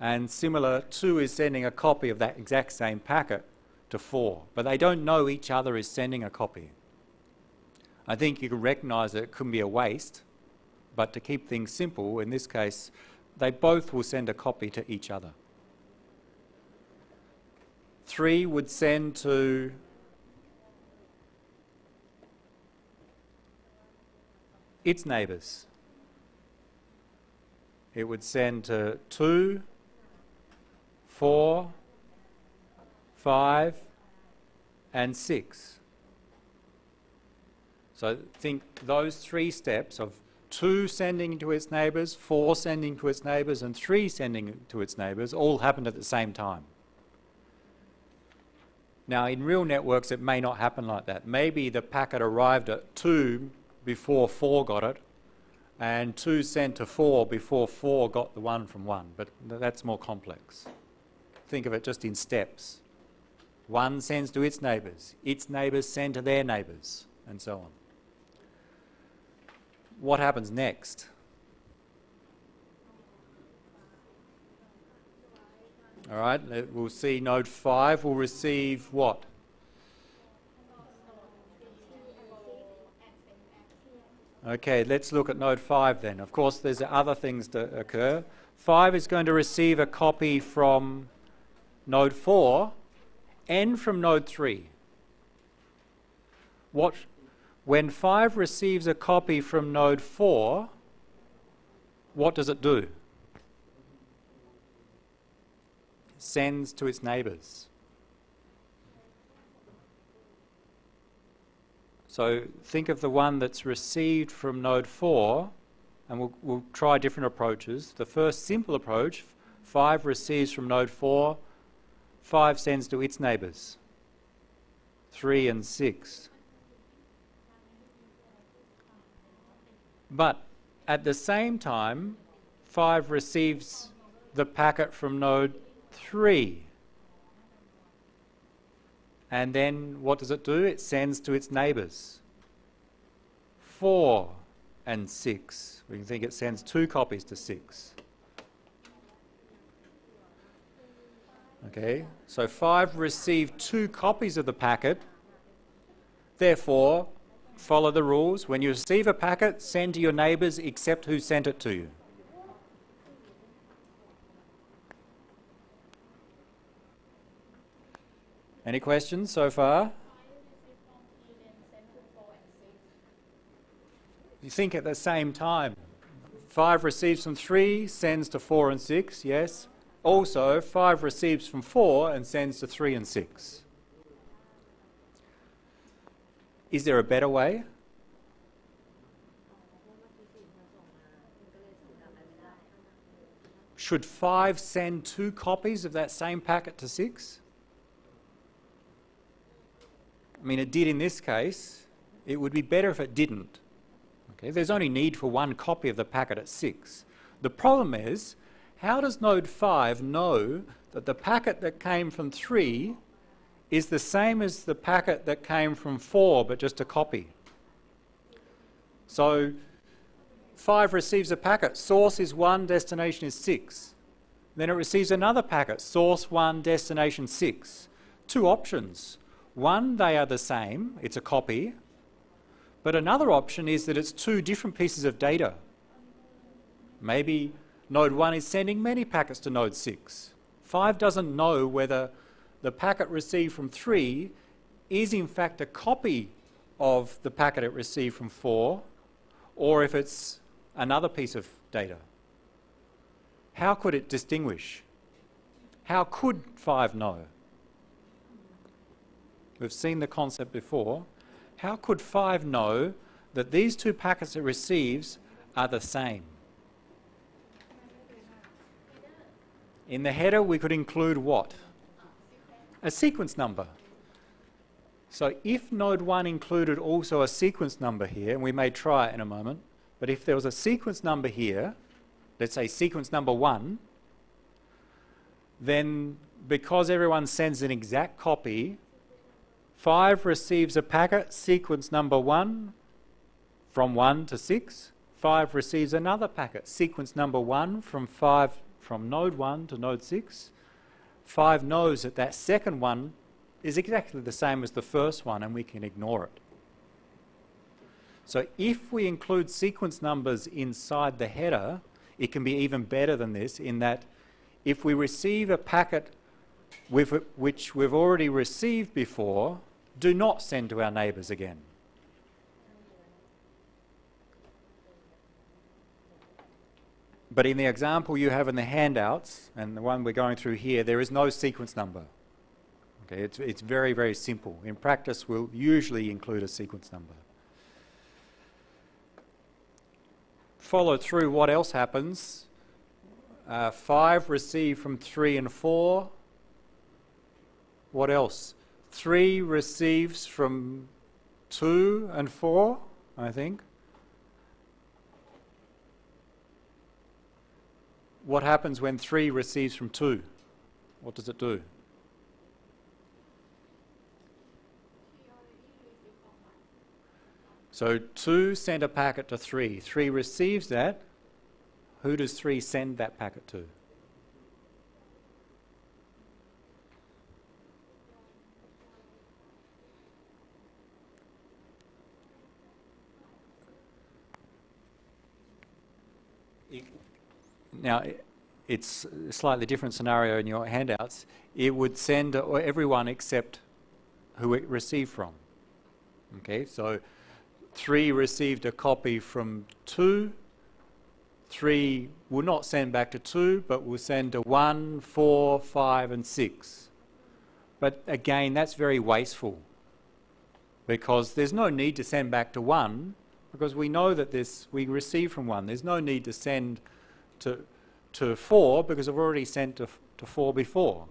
and similar, 2 is sending a copy of that exact same packet to 4, but they don't know each other is sending a copy. I think you can recognise that it couldn't be a waste, but to keep things simple, in this case, they both will send a copy to each other. 3 would send to its neighbours. It would send to 2 four, five, and six. So think those three steps of two sending to its neighbours, four sending to its neighbours, and three sending to its neighbours all happened at the same time. Now, in real networks, it may not happen like that. Maybe the packet arrived at two before four got it, and two sent to four before four got the one from one, but that's more complex think of it just in steps. One sends to its neighbours, its neighbours send to their neighbours, and so on. What happens next? All right, we'll see node 5 will receive what? Okay, let's look at node 5 then. Of course, there's other things to occur. 5 is going to receive a copy from node 4 and from node 3. What, when 5 receives a copy from node 4, what does it do? sends to its neighbours. So think of the one that's received from node 4, and we'll, we'll try different approaches. The first simple approach, 5 receives from node 4, 5 sends to its neighbours. 3 and 6. But at the same time, 5 receives the packet from node 3. And then what does it do? It sends to its neighbours. 4 and 6. We can think it sends two copies to 6. Okay, so 5 received two copies of the packet. Therefore, follow the rules. When you receive a packet, send to your neighbours except who sent it to you. Any questions so far? You think at the same time. 5 receives from 3, sends to 4 and 6, yes. Also, 5 receives from 4 and sends to 3 and 6. Is there a better way? Should 5 send two copies of that same packet to 6? I mean, it did in this case. It would be better if it didn't. Okay, there's only need for one copy of the packet at 6. The problem is, how does node 5 know that the packet that came from 3 is the same as the packet that came from 4 but just a copy? So 5 receives a packet, source is 1, destination is 6. Then it receives another packet, source 1, destination 6. Two options. One, they are the same, it's a copy. But another option is that it's two different pieces of data. Maybe node 1 is sending many packets to node 6. 5 doesn't know whether the packet received from 3 is in fact a copy of the packet it received from 4 or if it's another piece of data. How could it distinguish? How could 5 know? We've seen the concept before. How could 5 know that these two packets it receives are the same? In the header, we could include what? A sequence number. So if node 1 included also a sequence number here, and we may try it in a moment, but if there was a sequence number here, let's say sequence number 1, then because everyone sends an exact copy, 5 receives a packet, sequence number 1, from 1 to 6. 5 receives another packet, sequence number 1, from 5 from node 1 to node 6. 5 knows that that second one is exactly the same as the first one and we can ignore it. So if we include sequence numbers inside the header, it can be even better than this in that if we receive a packet with which we've already received before, do not send to our neighbours again. But in the example you have in the handouts, and the one we're going through here, there is no sequence number. Okay, it's, it's very, very simple. In practice, we'll usually include a sequence number. Follow through what else happens. Uh, 5 received from 3 and 4. What else? 3 receives from 2 and 4, I think. What happens when 3 receives from 2? What does it do? So 2 send a packet to 3. 3 receives that. Who does 3 send that packet to? Now, it's a slightly different scenario in your handouts. It would send everyone except who it received from. Okay, so three received a copy from two. Three will not send back to two, but will send to one, four, five, and six. But again, that's very wasteful because there's no need to send back to one because we know that this we receive from one. There's no need to send to, to 4 because I've already sent to, to 4 before.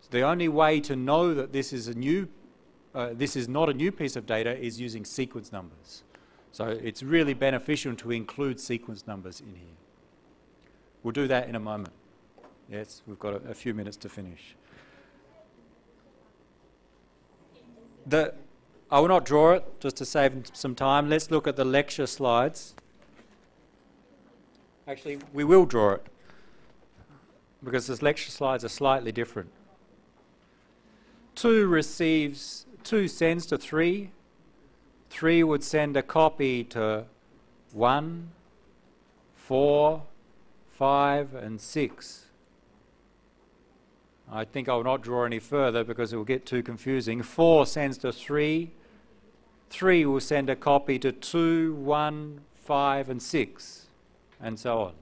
So the only way to know that this is a new, uh, this is not a new piece of data is using sequence numbers. So it's really beneficial to include sequence numbers in here. We'll do that in a moment. Yes, we've got a, a few minutes to finish. The, I will not draw it just to save some time. Let's look at the lecture slides. Actually, we will draw it because the lecture slides are slightly different. 2 receives, 2 sends to 3. 3 would send a copy to 1, 4, 5, and 6. I think I will not draw any further because it will get too confusing. 4 sends to 3. 3 will send a copy to 2, 1, 5, and 6, and so on.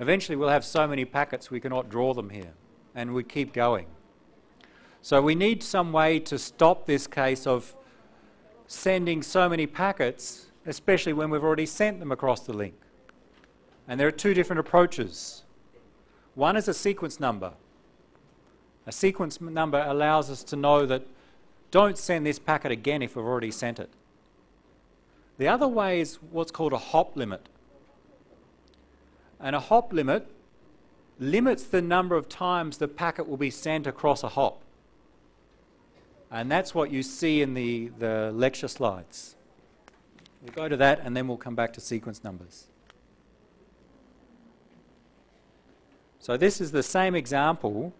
Eventually, we'll have so many packets we cannot draw them here, and we keep going. So we need some way to stop this case of sending so many packets, especially when we've already sent them across the link. And there are two different approaches. One is a sequence number. A sequence number allows us to know that don't send this packet again if we've already sent it. The other way is what's called a hop limit. And a hop limit limits the number of times the packet will be sent across a hop. And that's what you see in the, the lecture slides. We'll go to that and then we'll come back to sequence numbers. So this is the same example,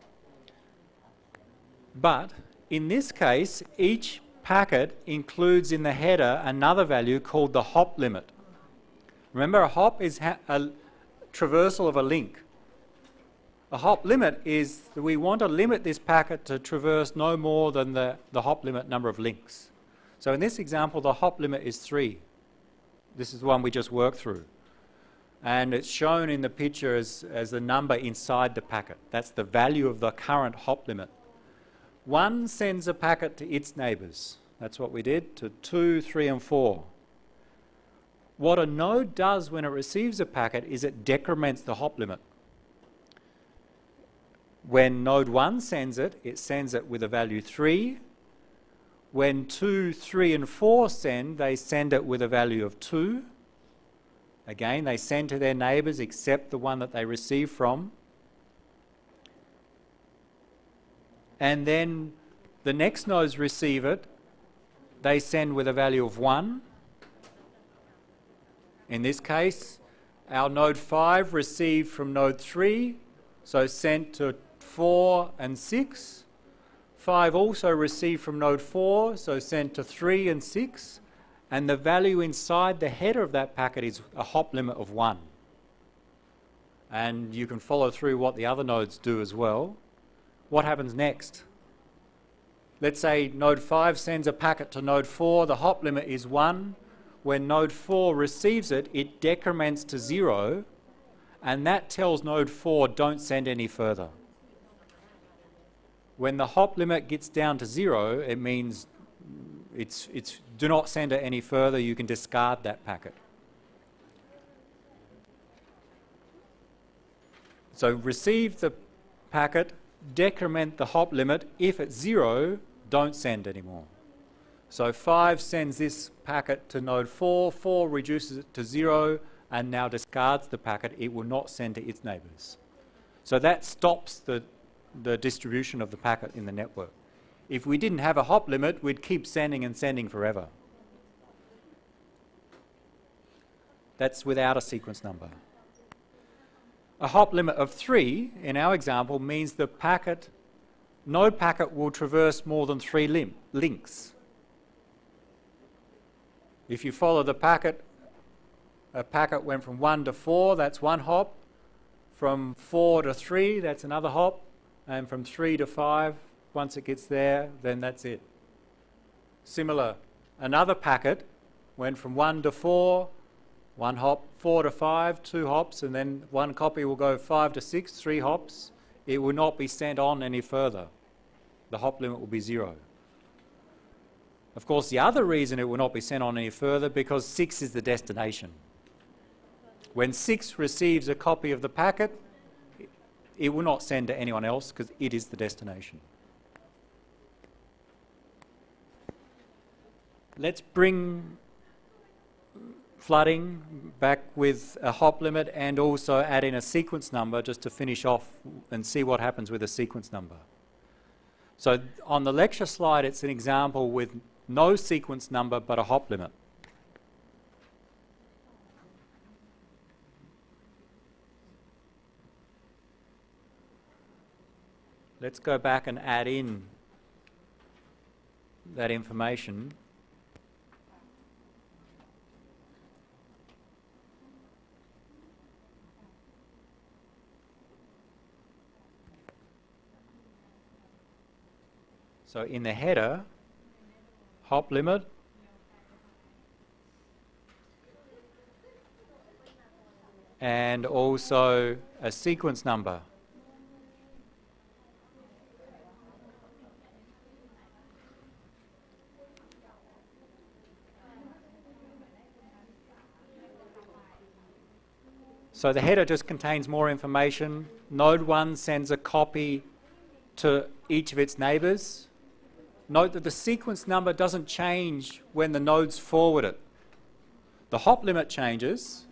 but in this case, each packet includes in the header another value called the hop limit. Remember, a hop is a traversal of a link. A hop limit is that we want to limit this packet to traverse no more than the, the hop limit number of links. So in this example, the hop limit is 3. This is the one we just worked through. And it's shown in the picture as, as the number inside the packet. That's the value of the current hop limit. 1 sends a packet to its neighbours. That's what we did, to 2, 3 and 4. What a node does when it receives a packet is it decrements the hop limit. When node 1 sends it, it sends it with a value 3. When 2, 3 and 4 send, they send it with a value of 2. Again, they send to their neighbours except the one that they receive from. And then the next nodes receive it, they send with a value of 1. In this case, our node 5 received from node 3, so sent to 4 and 6. 5 also received from node 4, so sent to 3 and 6. And the value inside the header of that packet is a hop limit of 1. And you can follow through what the other nodes do as well. What happens next? Let's say node 5 sends a packet to node 4, the hop limit is 1. When node 4 receives it, it decrements to 0, and that tells node 4 don't send any further. When the hop limit gets down to zero, it means it's, it's do not send it any further, you can discard that packet. So receive the packet, decrement the hop limit. If it's zero, don't send anymore. So 5 sends this packet to node 4, 4 reduces it to 0, and now discards the packet. It will not send to its neighbours. So that stops the the distribution of the packet in the network. If we didn't have a hop limit, we'd keep sending and sending forever. That's without a sequence number. A hop limit of 3, in our example, means the packet, no packet will traverse more than three lim links. If you follow the packet, a packet went from 1 to 4, that's one hop. From 4 to 3, that's another hop and from 3 to 5, once it gets there, then that's it. Similar, another packet went from 1 to 4, one hop, 4 to 5, two hops, and then one copy will go 5 to 6, three hops. It will not be sent on any further. The hop limit will be zero. Of course, the other reason it will not be sent on any further because 6 is the destination. When 6 receives a copy of the packet, it will not send to anyone else because it is the destination. Let's bring flooding back with a hop limit and also add in a sequence number just to finish off and see what happens with a sequence number. So on the lecture slide, it's an example with no sequence number but a hop limit. Let's go back and add in that information. So in the header, hop limit, and also a sequence number. So the header just contains more information. Node 1 sends a copy to each of its neighbors. Note that the sequence number doesn't change when the nodes forward it. The hop limit changes.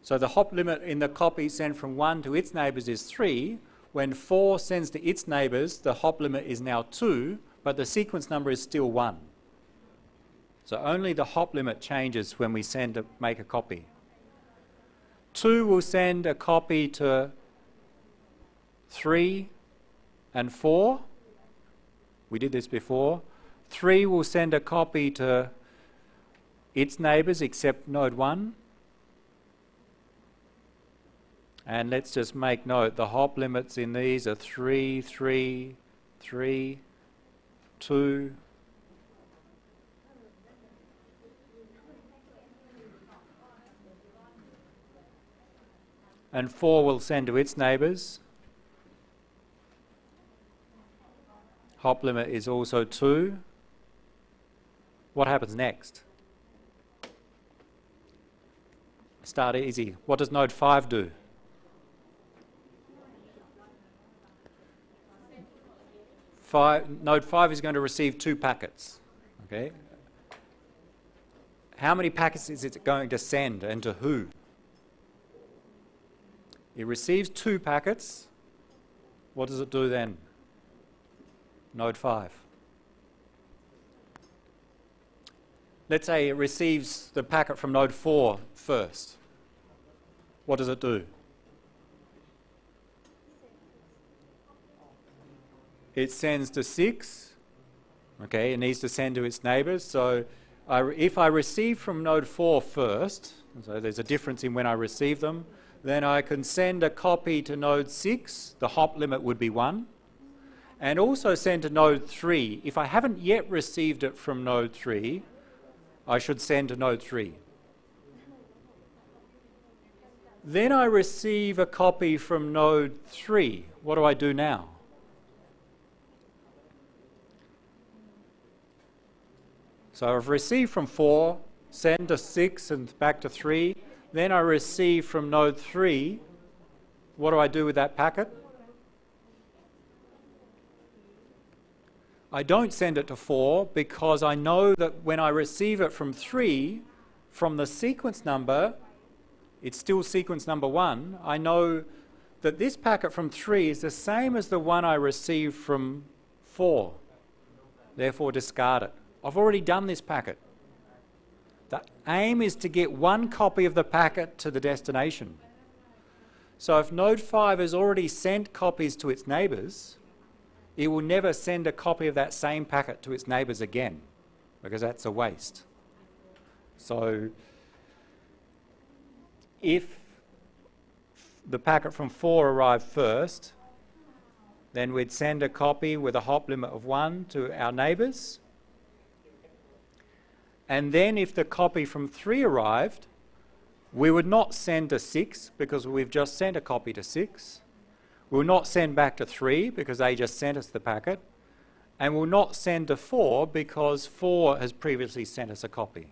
So the hop limit in the copy sent from 1 to its neighbors is 3. When 4 sends to its neighbors, the hop limit is now 2, but the sequence number is still 1. So only the hop limit changes when we send a, make a copy. 2 will send a copy to 3 and 4. We did this before. 3 will send a copy to its neighbours except node 1. And let's just make note, the hop limits in these are 3, 3, 3, 2, and 4 will send to its neighbours. Hop limit is also 2. What happens next? Start easy. What does node 5 do? Five, node 5 is going to receive two packets. Okay. How many packets is it going to send and to who? It receives two packets. What does it do then? Node 5. Let's say it receives the packet from node 4 first. What does it do? It sends to 6. Okay, it needs to send to its neighbors. So I, if I receive from node 4 first, so there's a difference in when I receive them, then I can send a copy to node 6, the hop limit would be 1, and also send to node 3. If I haven't yet received it from node 3, I should send to node 3. Then I receive a copy from node 3. What do I do now? So I've received from 4, send to 6 and back to 3. Then I receive from node 3. What do I do with that packet? I don't send it to 4 because I know that when I receive it from 3, from the sequence number, it's still sequence number 1, I know that this packet from 3 is the same as the one I received from 4. Therefore, discard it. I've already done this packet. The aim is to get one copy of the packet to the destination. So if Node 5 has already sent copies to its neighbours, it will never send a copy of that same packet to its neighbours again, because that's a waste. So if the packet from 4 arrived first, then we'd send a copy with a hop limit of 1 to our neighbours, and then if the copy from 3 arrived, we would not send to 6 because we've just sent a copy to 6. We'll not send back to 3 because they just sent us the packet. And we'll not send to 4 because 4 has previously sent us a copy.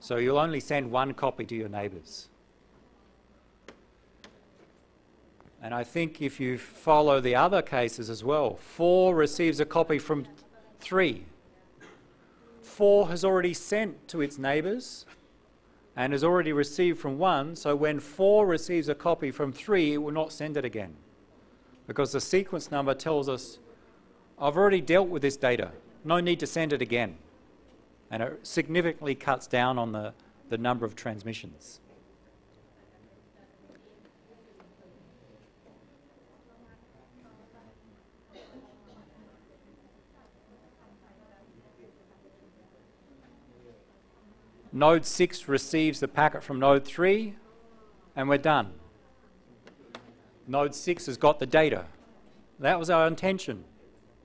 So you'll only send one copy to your neighbours. And I think if you follow the other cases as well, 4 receives a copy from 3 4 has already sent to its neighbours and has already received from 1, so when 4 receives a copy from 3, it will not send it again. because the sequence number tells us I've already dealt with this data, no need to send it again. And it significantly cuts down on the, the number of transmissions. Node 6 receives the packet from node 3 and we're done. Node 6 has got the data. That was our intention.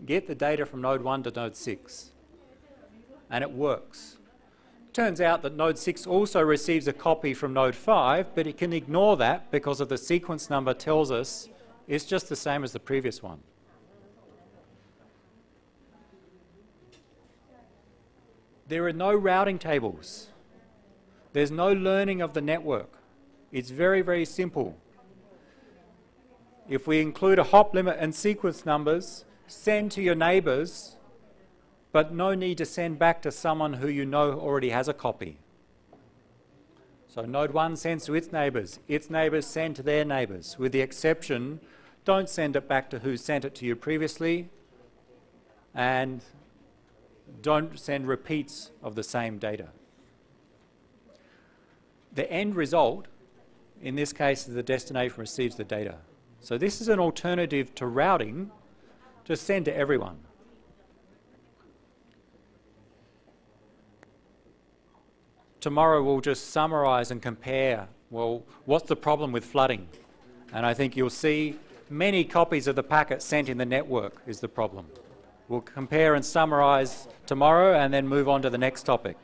Get the data from node 1 to node 6. And it works. Turns out that node 6 also receives a copy from node 5, but it can ignore that because of the sequence number tells us it's just the same as the previous one. There are no routing tables. There's no learning of the network. It's very, very simple. If we include a hop limit and sequence numbers, send to your neighbours, but no need to send back to someone who you know already has a copy. So node 1 sends to its neighbours, its neighbours send to their neighbours, with the exception, don't send it back to who sent it to you previously, and don't send repeats of the same data. The end result, in this case, is the destination receives the data. So this is an alternative to routing to send to everyone. Tomorrow we'll just summarise and compare, well, what's the problem with flooding? And I think you'll see many copies of the packet sent in the network is the problem. We'll compare and summarise tomorrow and then move on to the next topic.